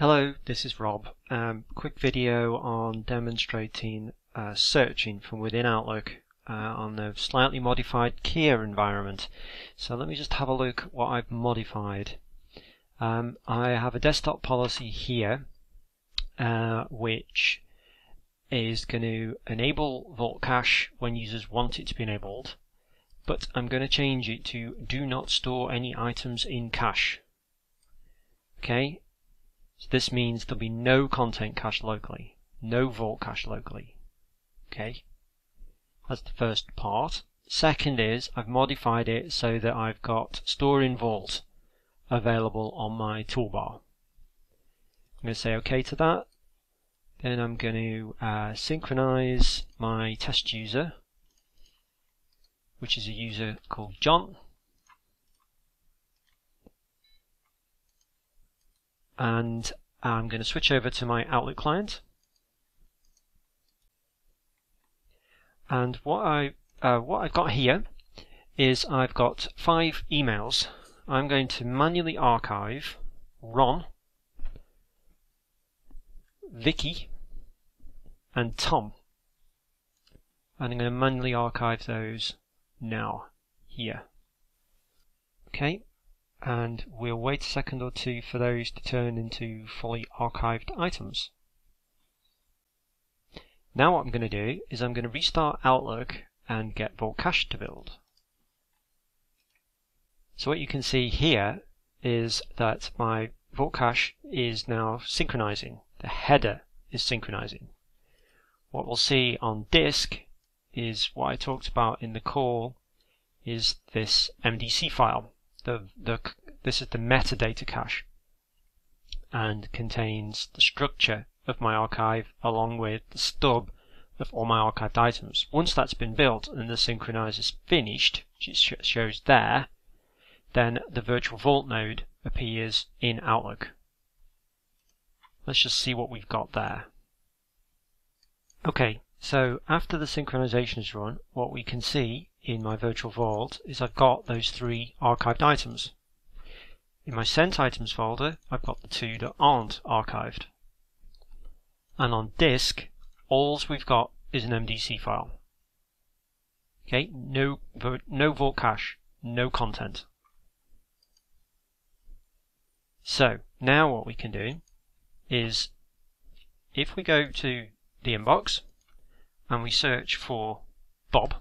Hello, this is Rob. Um, quick video on demonstrating uh, searching from within Outlook uh, on the slightly modified Kia environment. So let me just have a look what I've modified. Um, I have a desktop policy here uh, which is going to enable Vault Cache when users want it to be enabled but I'm going to change it to do not store any items in cache. Okay, so this means there'll be no content cache locally, no vault cache locally. Okay, that's the first part. Second is I've modified it so that I've got store in vault available on my toolbar. I'm going to say OK to that. Then I'm going to uh, synchronize my test user, which is a user called John. And I'm going to switch over to my Outlook client. And what I uh, what I've got here is I've got five emails. I'm going to manually archive Ron, Vicky, and Tom. And I'm going to manually archive those now here. Okay, and we'll wait a second or two for those to turn into fully archived items. Now what I'm going to do is I'm going to restart Outlook and get Vault Cache to build. So what you can see here is that my Vault Cache is now synchronizing. The header is synchronizing. What we'll see on disk is what I talked about in the call is this MDC file the, the this is the metadata cache and contains the structure of my archive along with the stub of all my archived items. Once that's been built and the synchronize is finished, which it shows there, then the virtual vault node appears in Outlook. Let's just see what we've got there. Okay, so after the synchronization is run, what we can see in my virtual vault is I've got those three archived items. In my sent items folder, I've got the two that aren't archived. And on disk, all we've got is an MDC file. Okay, no, no vault cache, no content. So, now what we can do is, if we go to the inbox, and we search for Bob,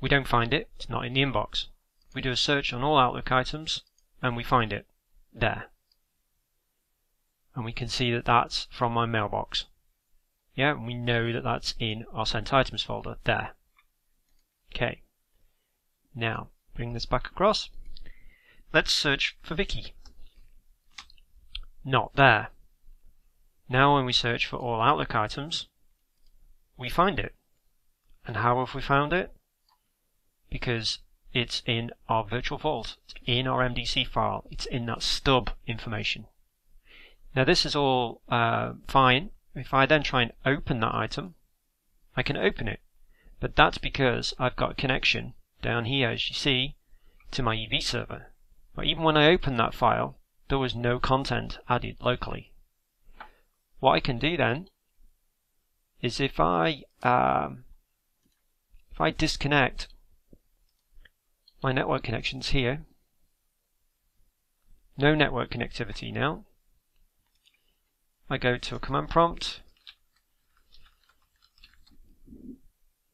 we don't find it, it's not in the inbox. We do a search on all Outlook items and we find it there. And we can see that that's from my mailbox. Yeah, and we know that that's in our sent items folder there. Okay. Now, bring this back across. Let's search for Vicky. Not there. Now when we search for all Outlook items, we find it. And how have we found it? Because it's in our virtual vault, it's in our MDC file, it's in that stub information. Now this is all uh, fine. If I then try and open that item, I can open it. But that's because I've got a connection down here, as you see, to my EV server. But even when I opened that file, there was no content added locally. What I can do then is if I um, if I disconnect my network connections here. No network connectivity now. I go to a command prompt.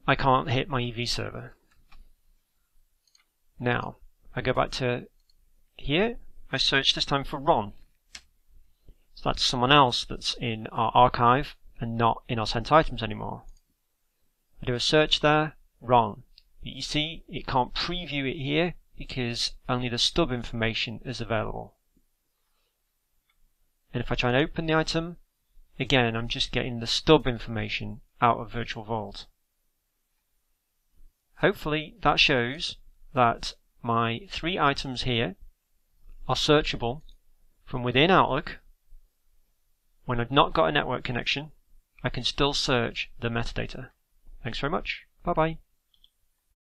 I can't hit my EV server. Now, I go back to here. I search this time for Ron. So that's someone else that's in our archive and not in our sent items anymore. I do a search there, Ron. But you see, it can't preview it here because only the stub information is available. And if I try and open the item, again, I'm just getting the stub information out of Virtual Vault. Hopefully that shows that my three items here are searchable from within Outlook. When I've not got a network connection, I can still search the metadata. Thanks very much. Bye bye.